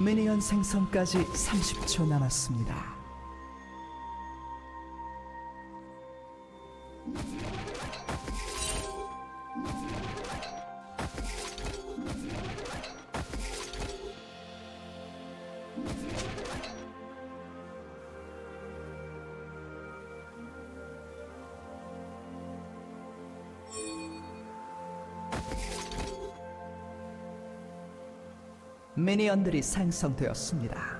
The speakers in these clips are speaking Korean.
미니언 생성까지 30초 남았습니다. 미니언들이 생성되었습니다.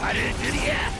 cut it into the air.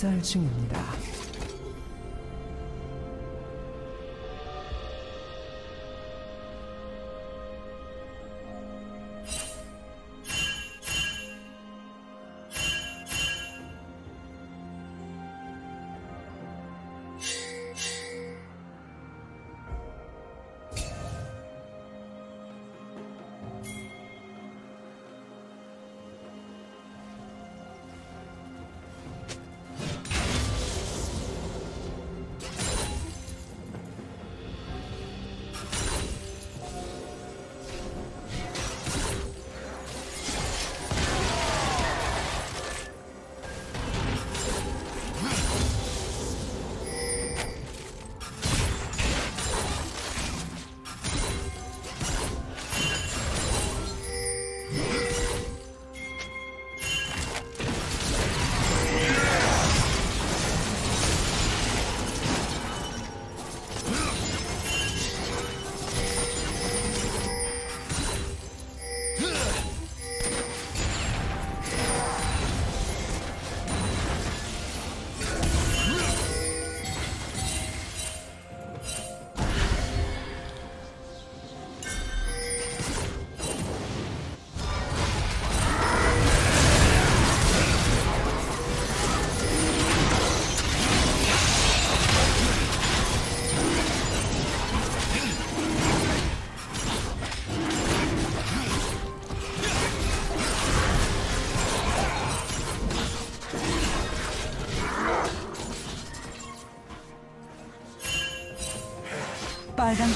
학살 중입니다.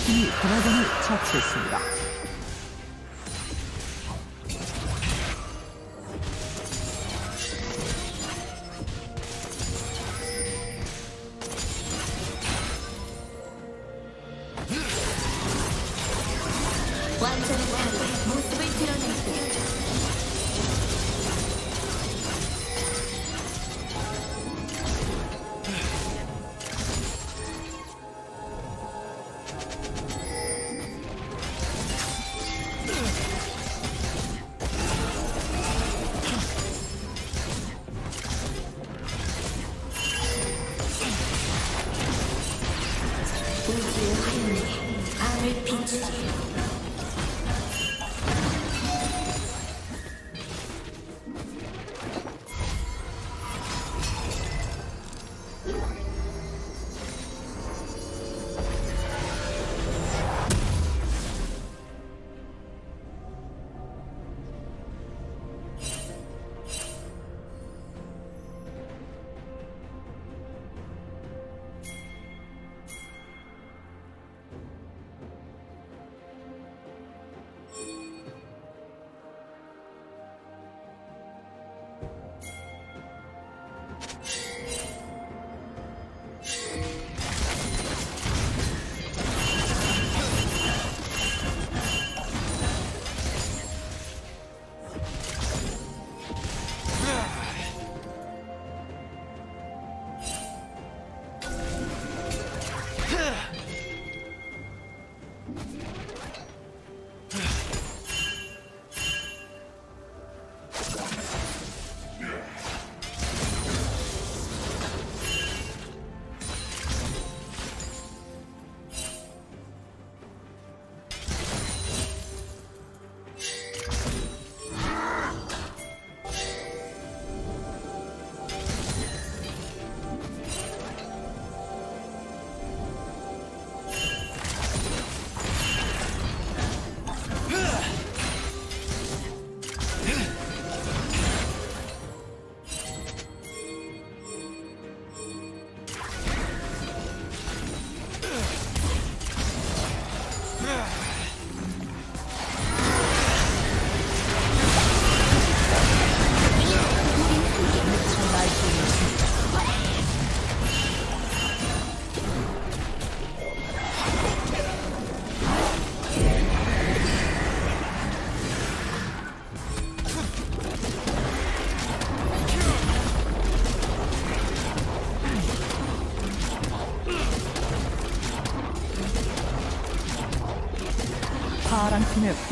이 드래곤을 처치했습니다.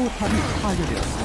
포탑이 파괴되었습니다.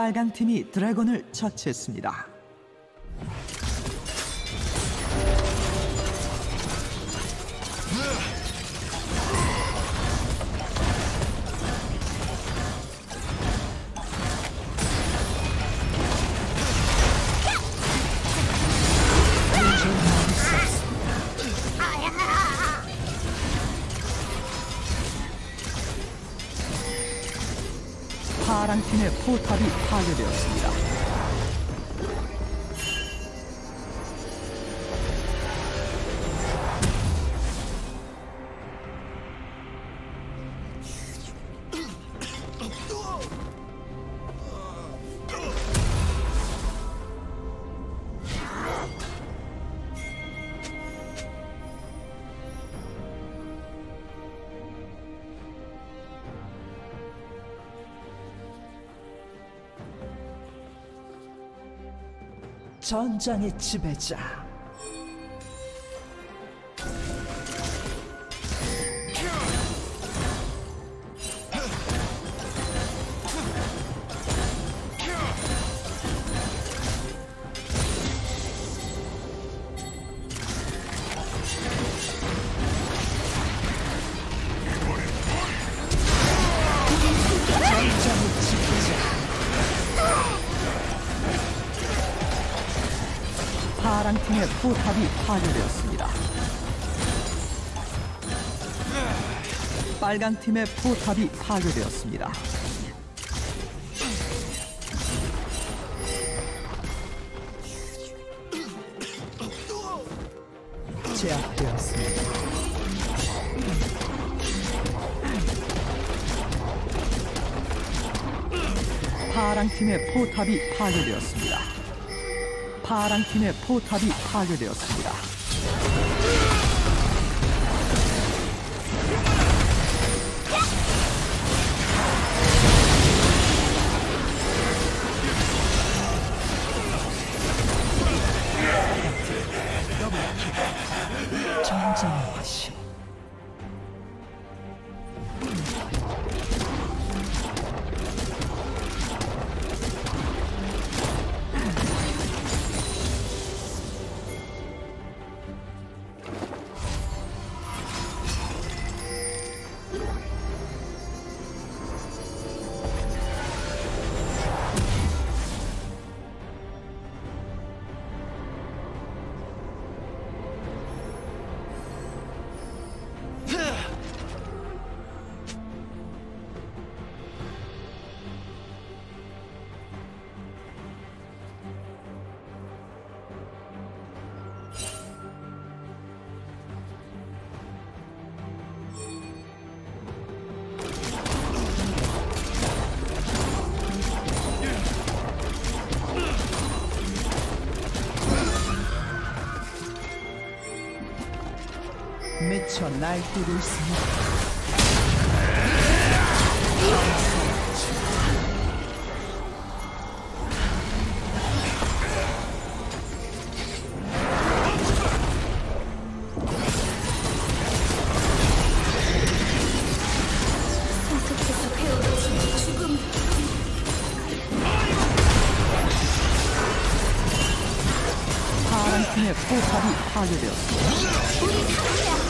빨강 팀이 드래곤을 처치했습니다. 포탑이 파괴되었습니다. 전장의 지배자. 전장의 지배자. 파랑 팀의 포탑이 파괴되었습니다. 빨강 팀의 포탑이 파괴되었습니다. 제압되었습니다. 파랑 팀의 포탑이 파괴되었습니다. 파랑 팀의 포탑이 파괴되었습니다. 전장 미쳐 날뛰고 있습니다. 팀의 포탑이 파괴되었습니다.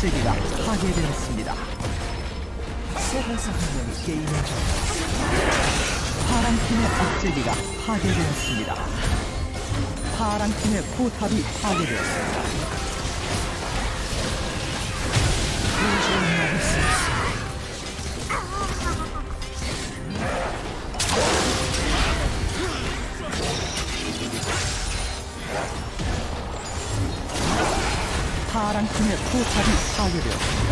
억제기가 파괴되었습니다. 세상에서 한좀 파랑 팀의 억제기가 파괴되었습니다. 파랑 팀의 포탑이 파괴되었습니다. 없어. 파랑 팀의 포탑이 파괴되었습니다.